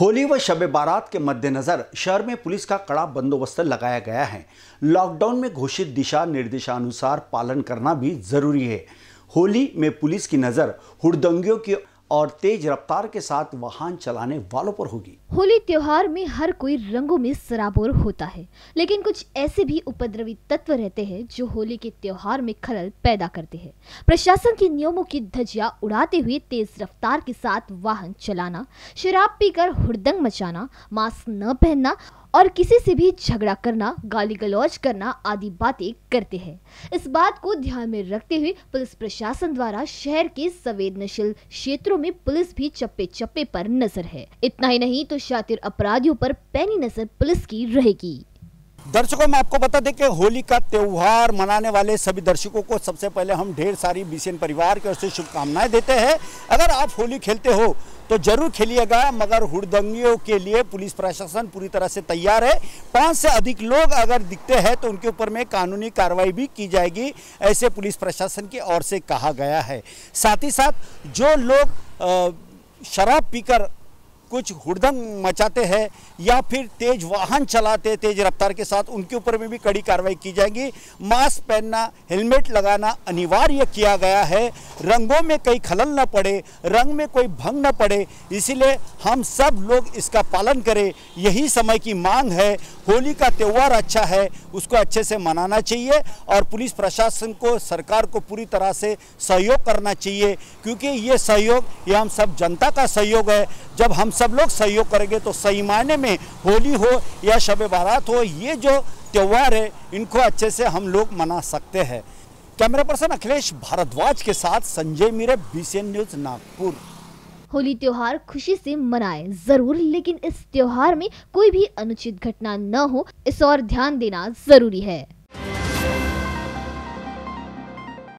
होली व शब बारात के मद्देनजर शहर में पुलिस का कड़ा बंदोबस्त लगाया गया है। लॉकडाउन में घोषित दिशा निर्देशानुसार पालन करना भी ज़रूरी है। होली में पुलिस की नज़र हुड़दंगियों की और तेज रफ्तार के साथ वाहन चलाने वालों पर होगी। होली त्योहार में हर कोई रंगों में सराबोर होता है, लेकिन कुछ ऐसे भी उपद्रवी तत्व रहते हैं जो होली के त्योहार में खलल पैदा करते हैं। प्रशासन के नियमों की धज्जियाँ उड़ाते हुए तेज रफ्तार के साथ वाहन चलाना, शराब पीकर हुड़दंग मचाना, मास्क न पहनना और किसी से भी झगड़ा करना गाली गलौज करना आदि बातें करते हैं। इस बात को ध्यान में रखते हुए पुलिस प्रशासन द्वारा शहर के संवेदनशील क्षेत्रों में पुलिस भी चप्पे चप्पे पर नज़र है। इतना ही नहीं तो शातिर अपराधियों पर पैनी नज़र पुलिस की रहेगी। दर्शकों, मैं आपको बता दें कि होली का त्यौहार मनाने वाले सभी दर्शकों को सबसे पहले हम ढेर सारी बीसीएन परिवार की ओर से शुभकामनाएँ देते हैं। अगर आप होली खेलते हो तो ज़रूर खेलिएगा, मगर हुड़दंगियों के लिए पुलिस प्रशासन पूरी तरह से तैयार है। पाँच से अधिक लोग अगर दिखते हैं तो उनके ऊपर में कानूनी कार्रवाई भी की जाएगी, ऐसे पुलिस प्रशासन की ओर से कहा गया है। साथ ही साथ, जो लोग शराब पीकर कुछ हुड़दंग मचाते हैं या फिर तेज वाहन चलाते, तेज रफ्तार के साथ उनके ऊपर में भी कड़ी कार्रवाई की जाएगी। मास्क पहनना, हेलमेट लगाना अनिवार्य किया गया है। रंगों में कहीं खलल ना पड़े, रंग में कोई भंग न पड़े, इसीलिए हम सब लोग इसका पालन करें। यही समय की मांग है। होली का त्यौहार अच्छा है, उसको अच्छे से मनाना चाहिए और पुलिस प्रशासन को, सरकार को पूरी तरह से सहयोग करना चाहिए, क्योंकि ये सहयोग, ये हम सब जनता का सहयोग है। जब हम सब लोग सहयोग करेंगे तो सही मायने में होली हो या शब बारात हो, ये जो त्यौहार है, इनको अच्छे से हम लोग मना सकते हैं। कैमरा पर्सन अखिलेश भारद्वाज के साथ संजय मीरे बीसीएन न्यूज़ नागपुर। होली त्योहार खुशी से मनाए ज़रूर, लेकिन इस त्योहार में कोई भी अनुचित घटना न हो, इस और ध्यान देना ज़रूरी है।